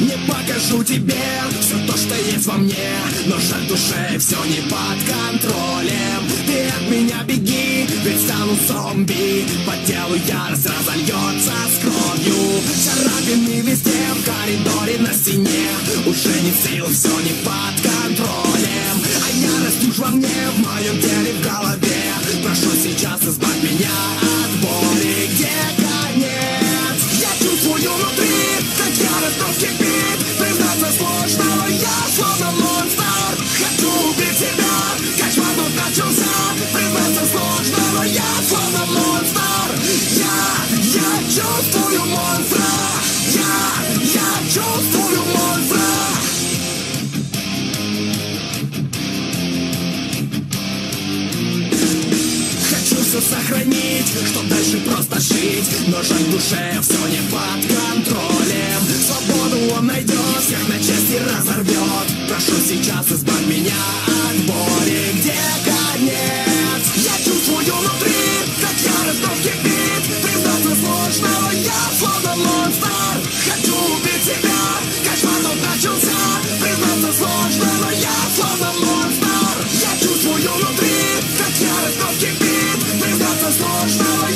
Не покажу тебе все то, что есть во мне Но жаль душе все не под контролем. Ты от меня беги, ведь стану зомби. По телу ярость разольется с кровью. Царапины везде, в коридоре, на стене. Уже не сил, все не под контролем. А ярость уж во мне, в моем теле, в голове. Прошу сейчас избавь меня от боли Где конец? Я чувствую внутри, как ярость вновь сохранить, чтоб дальше просто жить. Но жаль в душе все не под контролем. Свободу он найдет,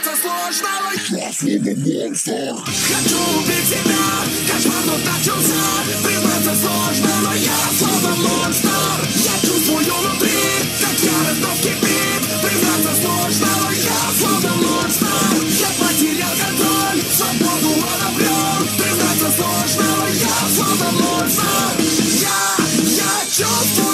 бояться сложного. Я словно монстр Хочу убить тебя, кошмар тут начался Признаться сложно, но я словно монстр. Я чувствую внутри, как ярость вновь кипит. Признаться сложно, но я словно монстр. Я потерял контроль, свободу одобрен Признаться сложно, но я словно монстр. Я, я чувствую